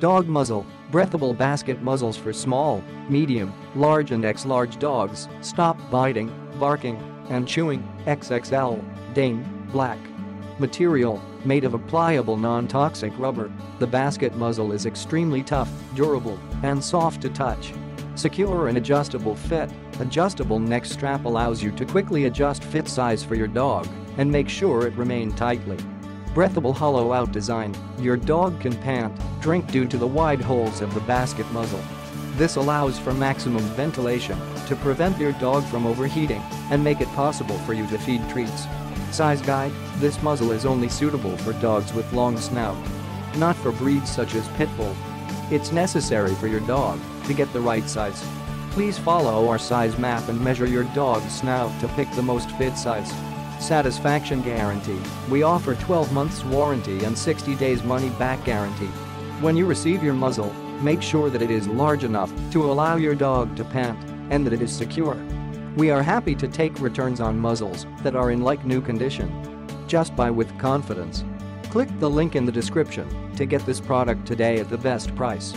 Dog muzzle, breathable basket muzzles for small, medium, large and X-large dogs, stop biting, barking, and chewing, XXL, Dane, black. Material, made of a pliable non-toxic rubber, the basket muzzle is extremely tough, durable, and soft to touch. Secure and adjustable fit, adjustable neck strap allows you to quickly adjust fit size for your dog and make sure it remain tightly. Breathable hollow out design, your dog can pant, drink due to the wide holes of the basket muzzle. This allows for maximum ventilation to prevent your dog from overheating and make it possible for you to feed treats. Size guide, this muzzle is only suitable for dogs with long snout. Not for breeds such as Pit Bull. It's necessary for your dog to get the right size. Please follow our size map and measure your dog's snout to pick the most fit size. Satisfaction guarantee, we offer 12 months warranty and 60 days money back guarantee. When you receive your muzzle, make sure that it is large enough to allow your dog to pant and that it is secure. We are happy to take returns on muzzles that are in like new condition. Just buy with confidence. Click the link in the description to get this product today at the best price.